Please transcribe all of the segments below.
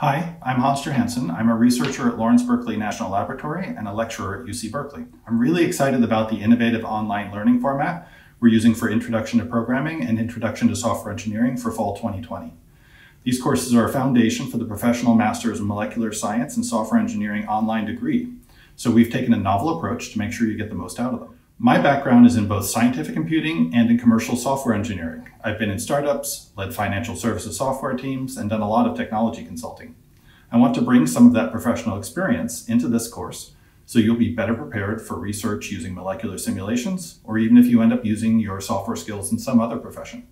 Hi, I'm Hans Johansen. I'm a researcher at Lawrence Berkeley National Laboratory and a lecturer at UC Berkeley. I'm really excited about the innovative online learning format we're using for Introduction to Programming and Introduction to Software Engineering for fall 2020. These courses are a foundation for the Professional Masters in Molecular Science and Software Engineering online degree. So we've taken a novel approach to make sure you get the most out of them. My background is in both scientific computing and in commercial software engineering. I've been in startups, led financial services software teams, and done a lot of technology consulting. I want to bring some of that professional experience into this course so you'll be better prepared for research using molecular simulations, or even if you end up using your software skills in some other profession.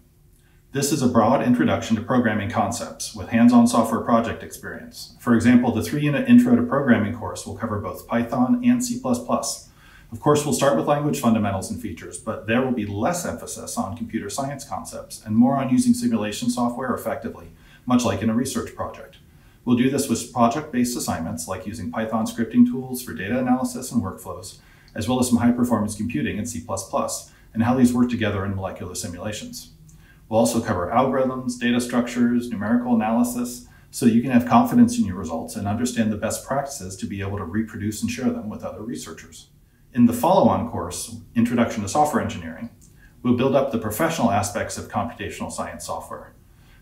This is a broad introduction to programming concepts with hands-on software project experience. For example, the three-unit Intro to Programming course will cover both Python and C++, of course, we'll start with language fundamentals and features, but there will be less emphasis on computer science concepts and more on using simulation software effectively, much like in a research project. We'll do this with project-based assignments like using Python scripting tools for data analysis and workflows, as well as some high-performance computing in C++, and how these work together in molecular simulations. We'll also cover algorithms, data structures, numerical analysis, so you can have confidence in your results and understand the best practices to be able to reproduce and share them with other researchers. In the follow-on course, Introduction to Software Engineering, we'll build up the professional aspects of computational science software.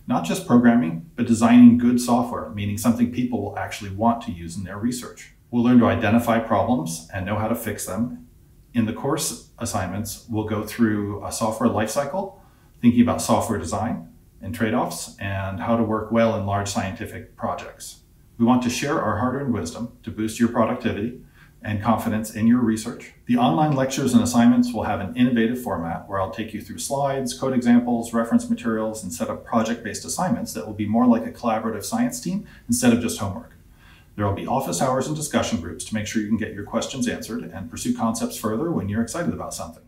Not just programming, but designing good software, meaning something people will actually want to use in their research. We'll learn to identify problems and know how to fix them. In the course assignments, we'll go through a software lifecycle, thinking about software design and trade-offs, and how to work well in large scientific projects. We want to share our hard-earned wisdom to boost your productivity and confidence in your research. The online lectures and assignments will have an innovative format where I'll take you through slides, code examples, reference materials, and set up project-based assignments that will be more like a collaborative science team instead of just homework. There will be office hours and discussion groups to make sure you can get your questions answered and pursue concepts further when you're excited about something.